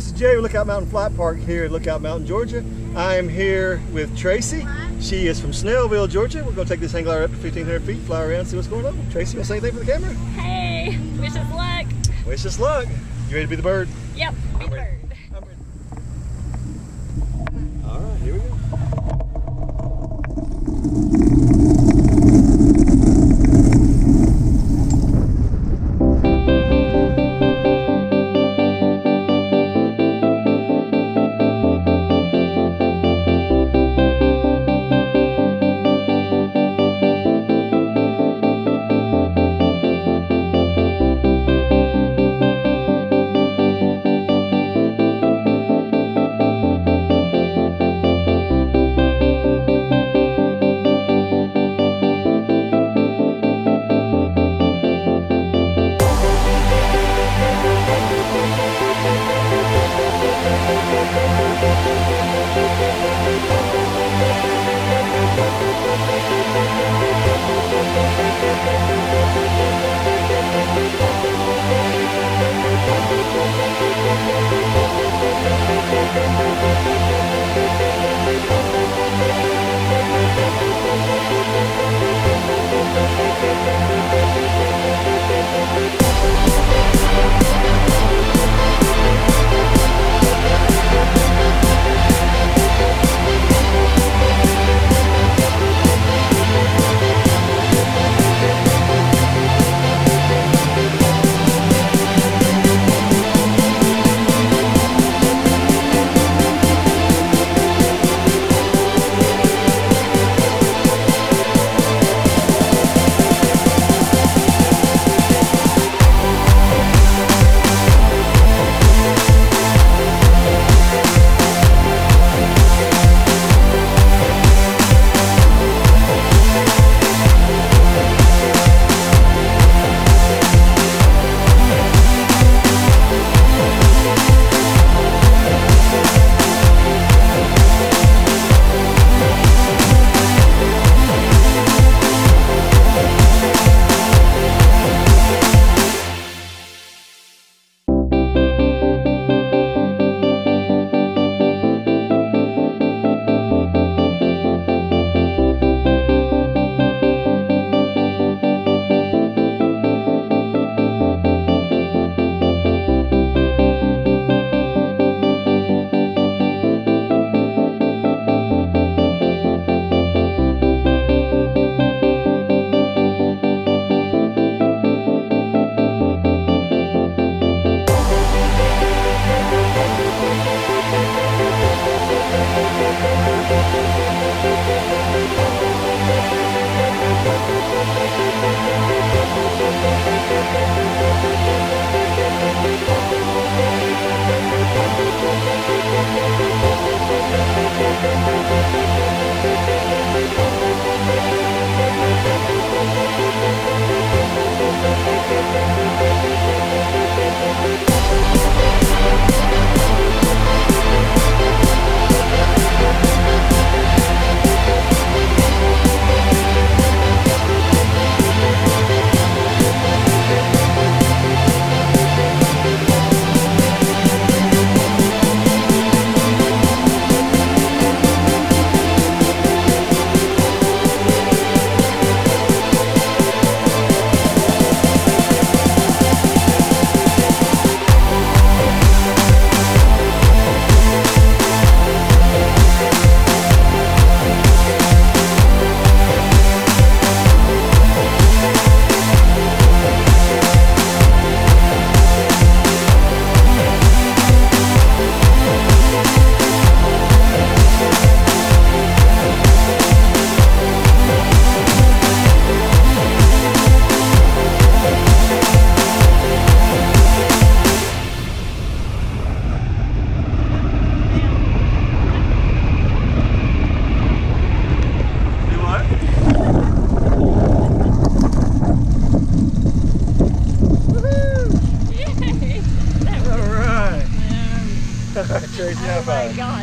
this is Jay with Lookout Mountain Flight Park here in Lookout Mountain, Georgia. I am here with Traci. She is from Snellville, Georgia. We're going to take this hang glider up to 1,500 feet, fly around, see what's going on. Traci, you want to say anything for the camera? Hey, wish us luck. Wish us luck. You ready to be the bird? Yep, be the bird.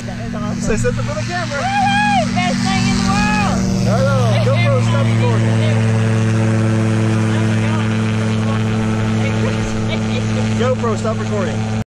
God, that was awesome. Say something for the camera. Woo! Best thing in the world. No, no, GoPro, stop recording. Oh my god. GoPro, stop recording.